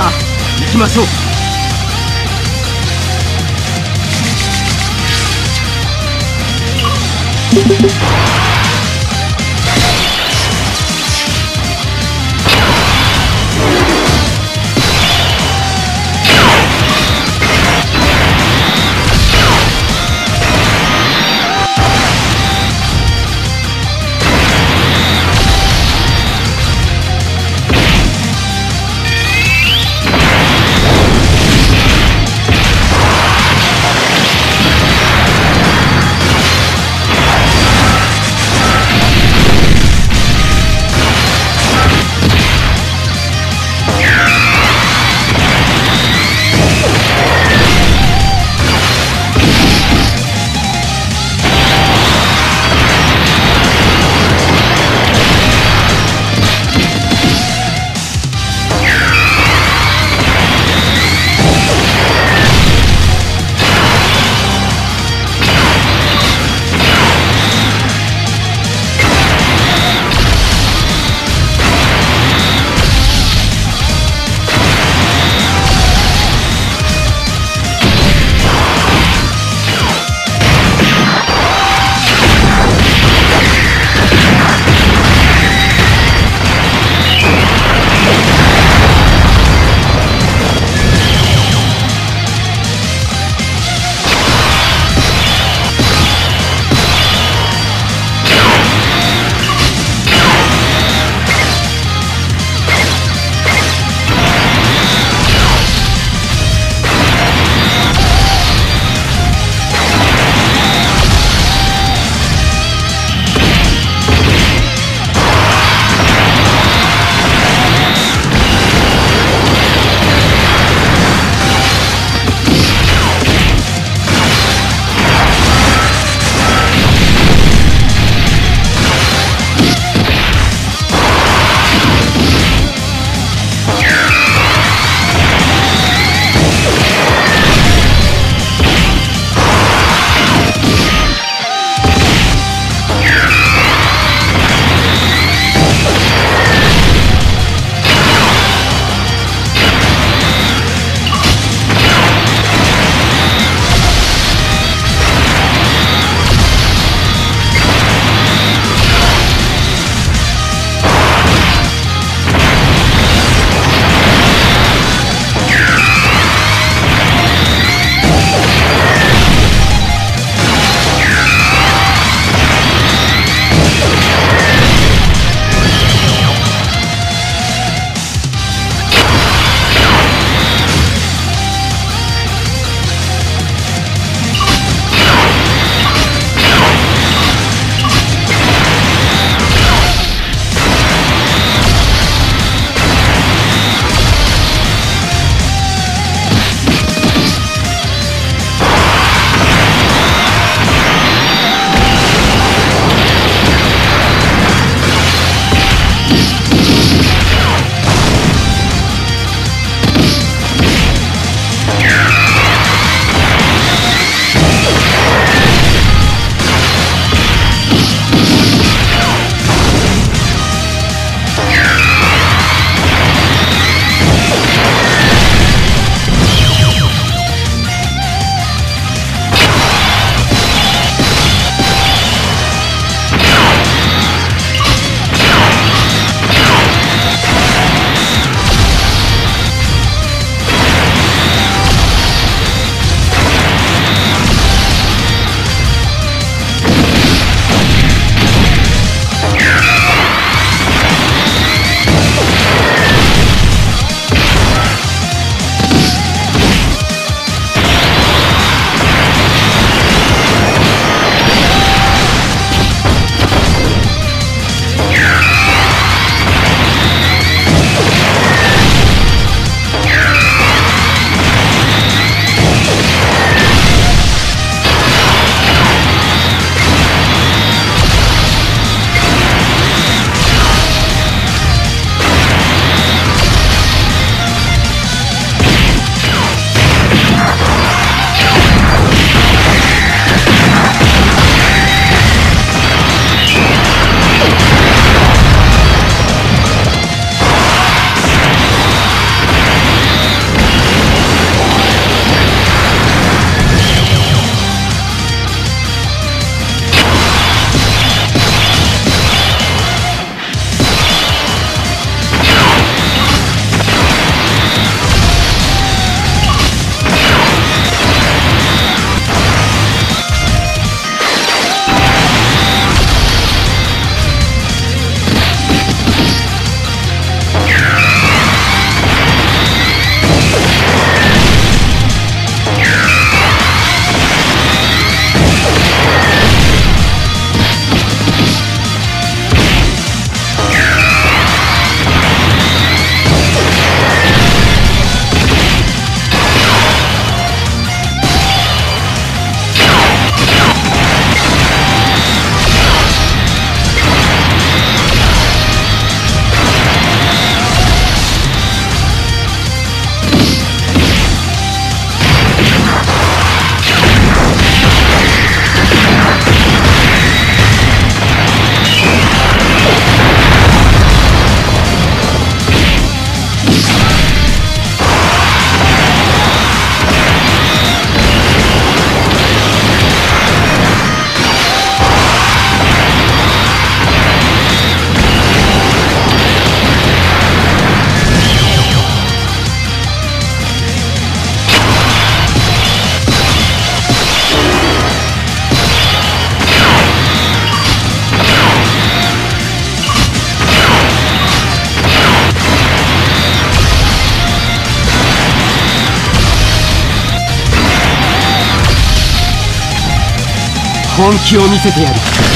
さあ行きましょう。本気を見せてやる。